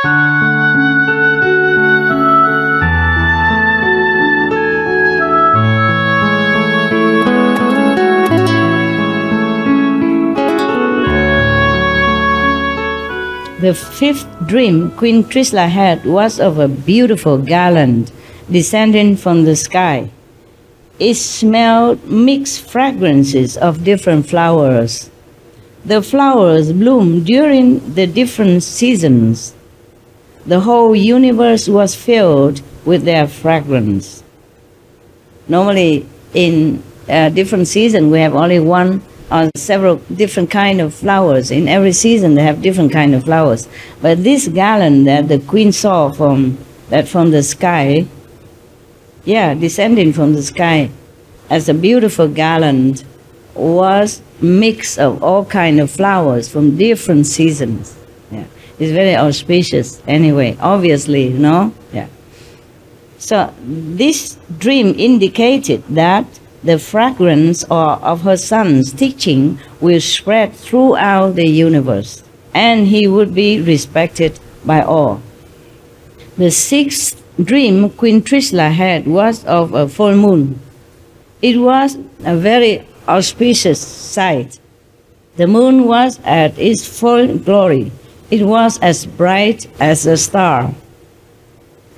The fifth dream Queen Trisla had was of a beautiful garland descending from the sky. It smelled mixed fragrances of different flowers. The flowers bloomed during the different seasons. The whole universe was filled with their fragrance. Normally, in different season, we have only one or several different kind of flowers. In every season, they have different kind of flowers. But this garland that the queen saw from that from the sky, yeah, descending from the sky, as a beautiful garland, was mix of all kind of flowers from different seasons. It's very auspicious. Anyway, obviously, know. Yeah. So this dream indicated that the fragrance of her son's teaching will spread throughout the universe, and he would be respected by all. The sixth dream Queen Trisla had was of a full moon. It was a very auspicious sight. The moon was at its full glory. It was as bright as a star.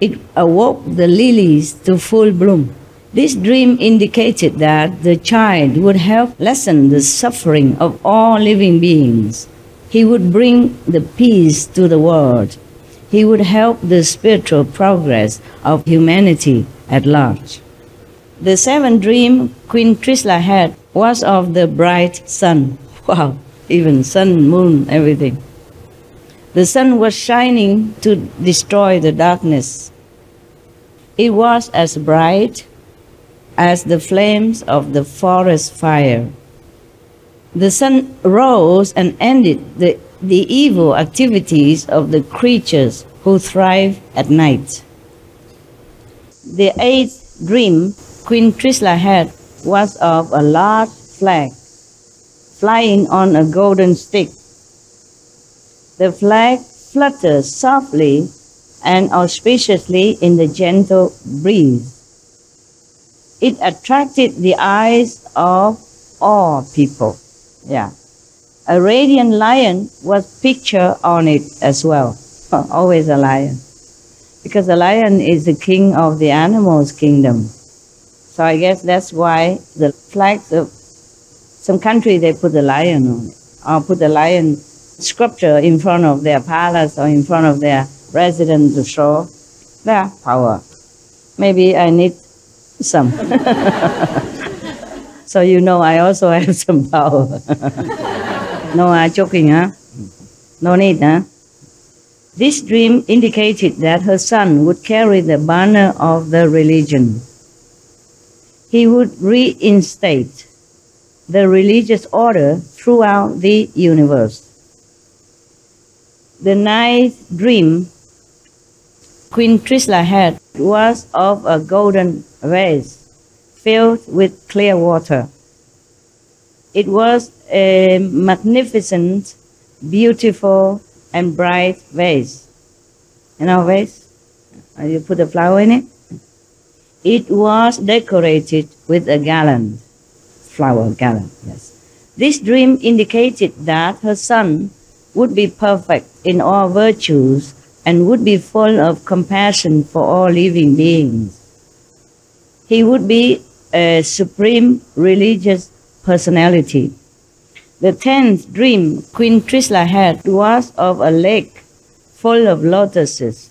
It awoke the lilies to full bloom. This dream indicated that the child would help lessen the suffering of all living beings. He would bring the peace to the world. He would help the spiritual progress of humanity at large. The seventh dream Queen Trisla had was of the bright sun. Wow, even sun, moon, everything. The sun was shining to destroy the darkness. It was as bright as the flames of the forest fire. The sun rose and ended the, the evil activities of the creatures who thrive at night. The eighth dream Queen Trisla had was of a large flag flying on a golden stick. The flag fluttered softly and auspiciously in the gentle breeze. It attracted the eyes of all people. Yeah. A radiant lion was pictured on it as well. Always a lion. Because the lion is the king of the animals kingdom. So I guess that's why the flags of some country they put the lion on it. Or put the lion sculpture in front of their palace or in front of their residence to show their power. Maybe I need some. so you know I also have some power. no, I'm joking, huh? No need, huh? This dream indicated that her son would carry the banner of the religion. He would reinstate the religious order throughout the universe. The ninth dream Queen Trisla had was of a golden vase filled with clear water. It was a magnificent, beautiful, and bright vase. You know vase? You put a flower in it? It was decorated with a garland, flower garland, yes. This dream indicated that her son would be perfect in all virtues and would be full of compassion for all living beings. He would be a supreme religious personality. The tenth dream Queen Trisla had was of a lake full of lotuses.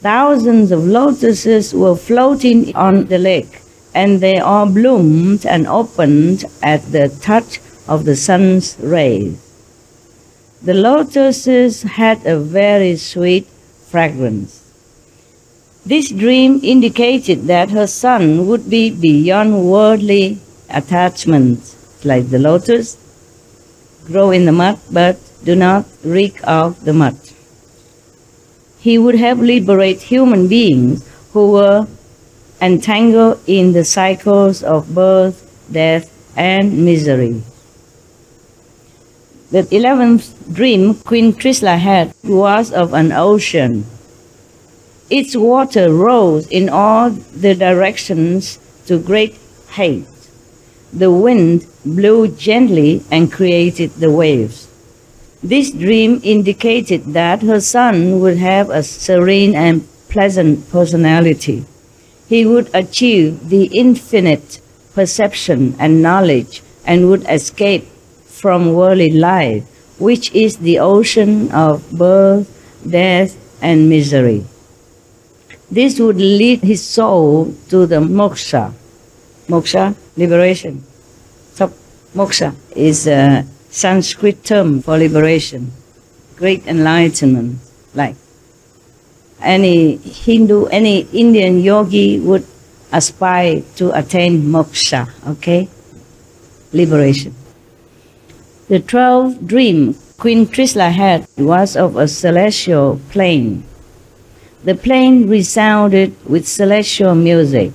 Thousands of lotuses were floating on the lake, and they all bloomed and opened at the touch of the sun's rays. The lotuses had a very sweet fragrance. This dream indicated that her son would be beyond worldly attachments, like the lotus, grow in the mud but do not reek of the mud. He would have liberated human beings who were entangled in the cycles of birth, death, and misery. The eleventh dream Queen Trisla had was of an ocean. Its water rose in all the directions to great height. The wind blew gently and created the waves. This dream indicated that her son would have a serene and pleasant personality. He would achieve the infinite perception and knowledge and would escape from worldly life, which is the ocean of birth, death, and misery. This would lead his soul to the moksha. Moksha, liberation. So, moksha is a Sanskrit term for liberation, great enlightenment, like any Hindu, any Indian yogi would aspire to attain moksha, okay? Liberation. The twelfth dream Queen Trisla had was of a celestial plane. The plane resounded with celestial music.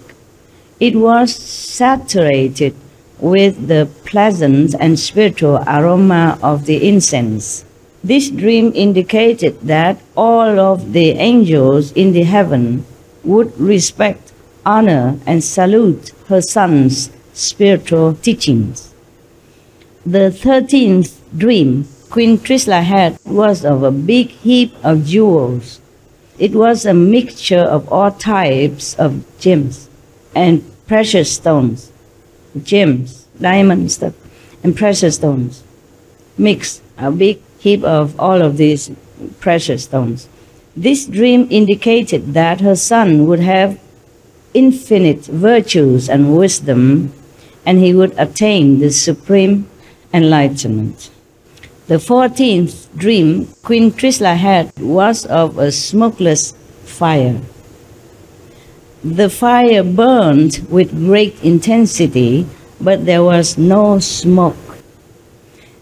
It was saturated with the pleasant and spiritual aroma of the incense. This dream indicated that all of the angels in the heaven would respect, honor, and salute her son's spiritual teachings. The thirteenth dream Queen Trisla had was of a big heap of jewels. It was a mixture of all types of gems and precious stones, gems, diamonds, and precious stones. Mixed, a big heap of all of these precious stones. This dream indicated that her son would have infinite virtues and wisdom, and he would attain the supreme enlightenment. The 14th dream Queen Trisla had was of a smokeless fire. The fire burned with great intensity, but there was no smoke.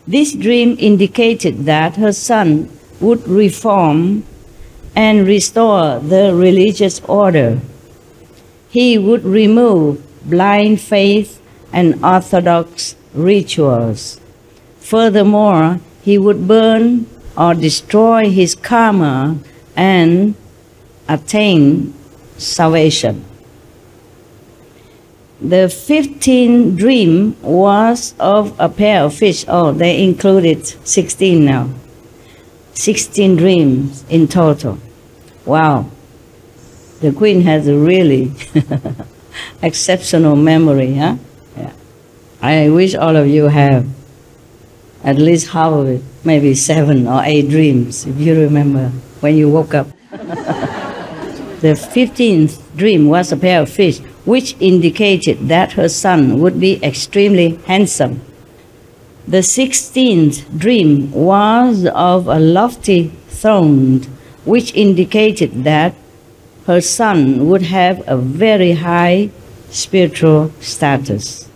This dream indicated that her son would reform and restore the religious order. He would remove blind faith and orthodox rituals. Furthermore, he would burn or destroy his karma and attain salvation. The 15th dream was of a pair of fish. Oh, they included 16 now. 16 dreams in total. Wow. The queen has a really exceptional memory, huh? I wish all of you have at least half of it, maybe seven or eight dreams, if you remember when you woke up. the 15th dream was a pair of fish which indicated that her son would be extremely handsome. The sixteenth dream was of a lofty throne, which indicated that her son would have a very high spiritual status.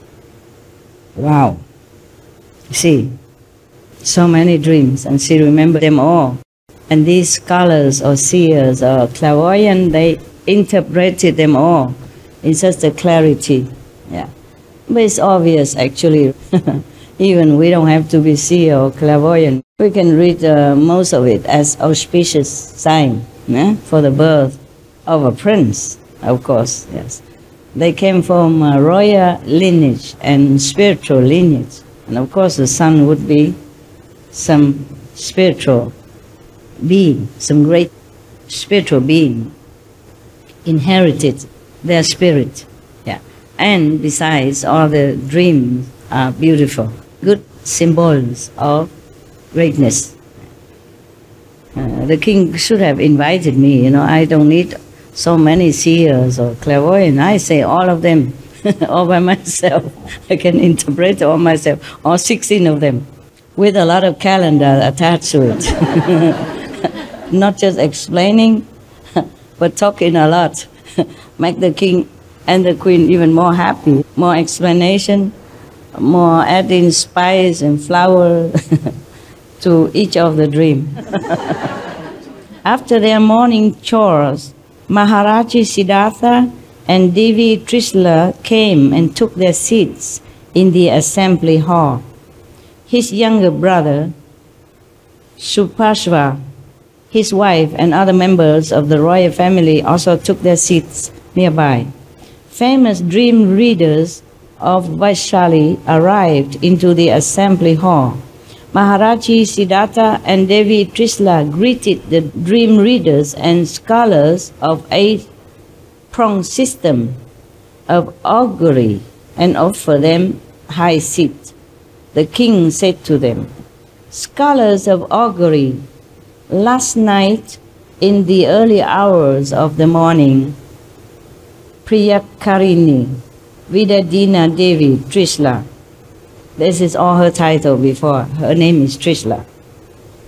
Wow. See, so many dreams, and she remembered them all. And these scholars or seers or clairvoyant, they interpreted them all in such a clarity. Yeah. But it's obvious actually. Even we don't have to be seer or clairvoyant. We can read uh, most of it as auspicious sign yeah, for the birth of a prince, of course, yes. They came from a royal lineage and spiritual lineage. And of course the son would be some spiritual being, some great spiritual being inherited their spirit. Yeah. And besides, all the dreams are beautiful, good symbols of greatness. Uh, the king should have invited me, you know, I don't need so many seers or clairvoyant. I say all of them all by myself. I can interpret all myself, all 16 of them, with a lot of calendar attached to it. Not just explaining, but talking a lot. Make the king and the queen even more happy. More explanation, more adding spice and flower to each of the dream. After their morning chores, Maharaji Siddhartha and Devi Trisla came and took their seats in the assembly hall. His younger brother, Supashva, his wife, and other members of the royal family also took their seats nearby. Famous dream readers of Vaishali arrived into the assembly hall. Maharaji Siddhartha and Devi Trisla greeted the dream readers and scholars of eight pronged system of augury and offered them high seat. The king said to them, Scholars of augury, last night in the early hours of the morning, Priyakarini, Vidadina Devi Trisla, this is all her title before, her name is Trisla.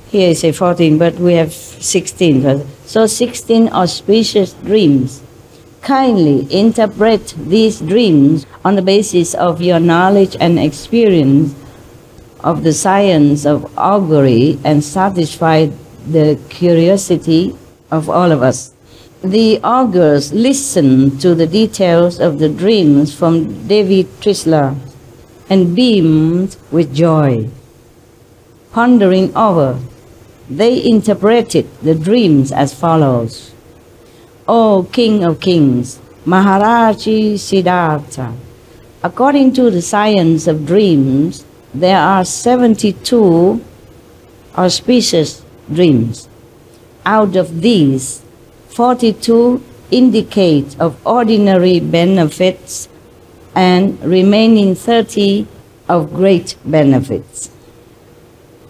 Here is a 14, but we have 16. So 16 auspicious dreams. Kindly interpret these dreams on the basis of your knowledge and experience of the science of augury and satisfy the curiosity of all of us. The augurs listen to the details of the dreams from Devi Trisla and beamed with joy. Pondering over, they interpreted the dreams as follows. O King of Kings, Maharaji Siddhartha, according to the science of dreams, there are 72 auspicious dreams. Out of these, 42 indicate of ordinary benefits and remaining 30 of great benefits.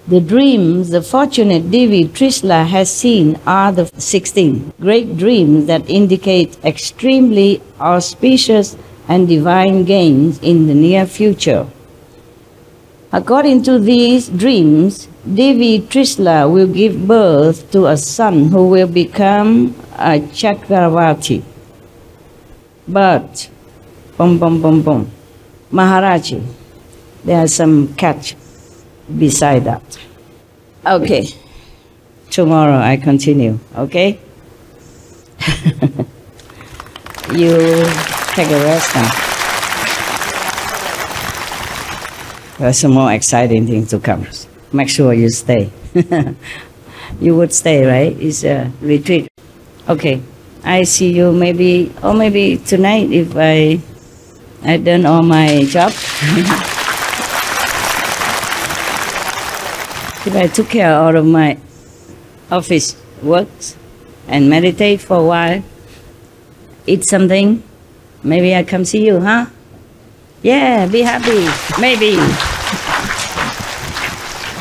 The dreams the fortunate Devi Trisla has seen are the 16 great dreams that indicate extremely auspicious and divine gains in the near future. According to these dreams, Devi Trisla will give birth to a son who will become a Chakravarti. But, boom, boom, boom, boom, Maharaji, there are some catch beside that. Okay, tomorrow I continue, okay? you take a rest now. There's some more exciting things to come. Make sure you stay. you would stay, right? It's a retreat. Okay, I see you maybe, or maybe tonight if I I done all my job. if I took care out of my office works and meditate for a while, eat something, maybe I come see you, huh? Yeah, be happy. Maybe.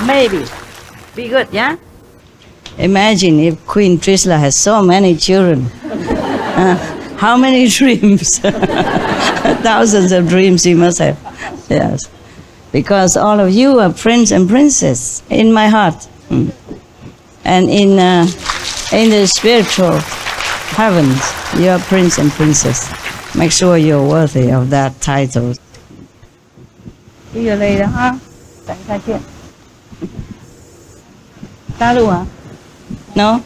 Maybe. Be good, yeah? Imagine if Queen Trisla has so many children. Uh, how many dreams? Thousands of dreams you must have. Yes. Because all of you are prince and princess in my heart. Mm. And in, uh, in the spiritual heavens, you are prince and princess. Make sure you're worthy of that title. See you later, huh? 再见。大陆hả? No?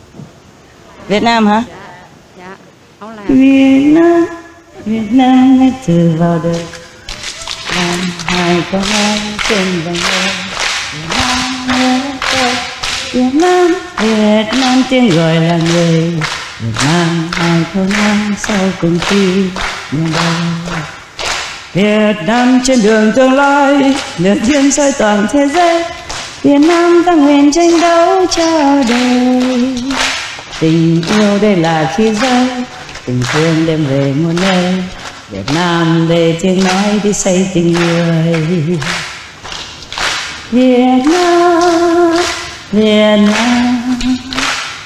Việt Nam hả? Dạ, không làm. Việt Nam, Việt Nam ngay từ vào đời. Làm hai con ai trên vòng đời. Việt Nam nhớ tôi Việt Nam, Việt Nam tiếng gọi là người. Việt Nam hai con năm sau cùng khi nhà đời. Việt Nam trên đường tương lai Liệt thiên soi toàn thế giới. Việt Nam ta nguyện tranh đấu cho đời. Tình yêu đây là khi rơi. Tình thương đem về muôn nơi Việt Nam để tiếng nói đi xây tình người Việt Nam, Việt Nam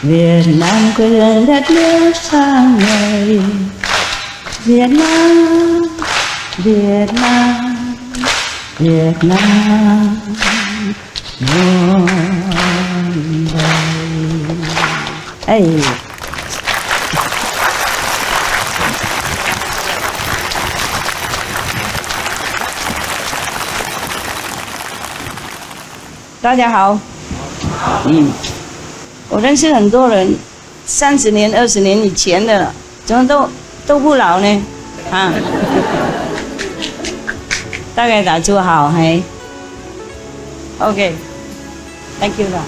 Việt Nam quê hương đất nước sang ngày Việt Nam, Việt Nam, Việt Nam muôn đời. Hey. 大家好，嗯，我认识很多人，三十年、二十年以前的，怎么都都不老呢？啊，大概打出好嘿，OK，Thank you 啦。